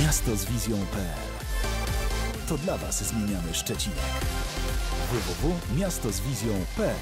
Miasto z wizją.pl To dla Was zmieniamy Szczecinek. www.miastozwizją.pl